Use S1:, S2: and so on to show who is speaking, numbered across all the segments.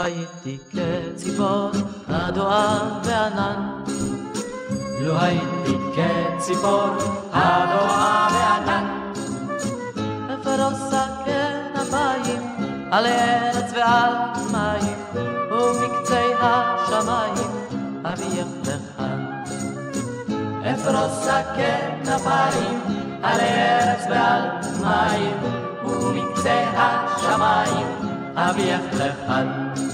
S1: הייתי כציפור הדואה וענן. לו הייתי כציפור הדואה וענן. אפרוס הכנפיים על ארץ ועל מים, ומקצה השמיים אביך לכאן. אפרוס הכנפיים על ארץ ועל מים, ומקצה השמיים אביך לכאן.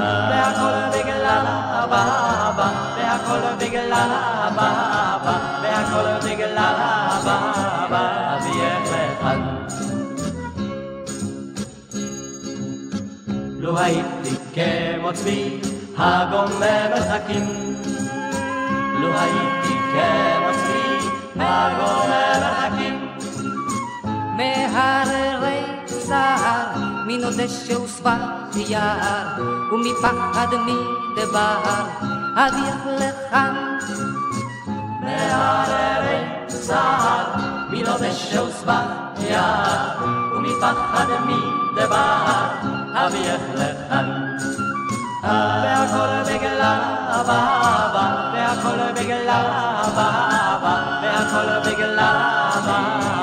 S1: והכל בגלל אבא, והכל בגלל אבא, והכל בגלל אבא, אביך לכאן. לו הייתי כמו צבי הגומר מרחקים, לו הייתי כמו צבי הגומר מרחקים.
S2: מהררי סהר, מן הדשא וסבך יער, ומפחד מדבר, אביך לכאן.
S1: מהררי סהר, מן הדשא וסבך יער, ומפחד מדבר, אביך לכאן. והכל בגלל אבא, והכל בגלל אבא, והכל בגלל אבא,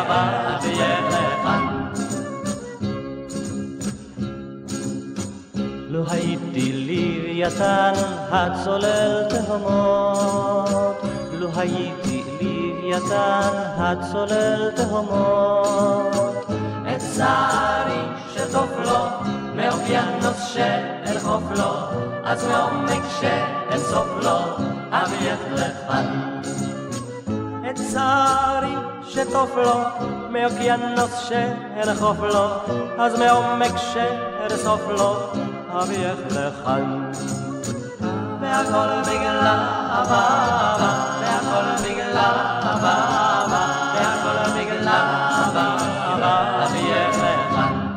S1: לו הייתי לוויתן הצולל תהומות, לו הייתי לוויתן הצולל תהומות, את צערי שטוף לו מאוקיינוס שאין חוף לו, אז מעומק שאין סוף לו, אביך לכאן. את צערי שטוף לו מאוקיינוס שאין חוף לו, אז מעומק שאין סוף לו, אביך לכאן. והכל בגלל אבא, והכל בגלל אבא, והכל בגלל אבא, אביך לכאן.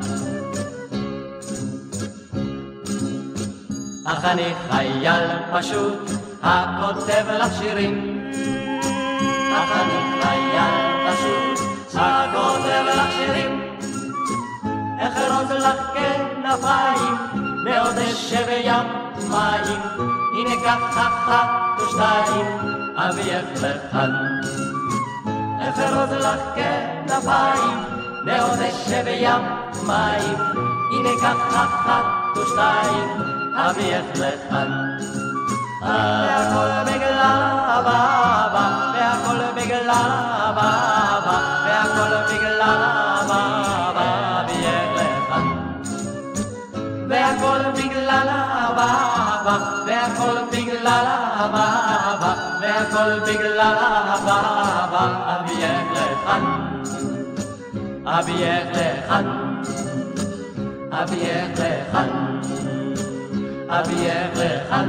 S1: אך אני חייל פשוט, הכותב לך שירים. אך אני חייל לך כנפיים, מעוד אשב ים מים. הנה כך אחת ושתיים, אביך לכאן. אחרוז לך כנפיים, מעוד אשב ים מים. הנה כך אחת ושתיים, אביך לכאן. והכל בגלל אבא, והכל בגלל אבא, והכל בגלל אבא, והכל בגלל אבא, והכל בגלל אבא, אביך לכאן. אביך לכאן. אביך לכאן. אביך לכאן.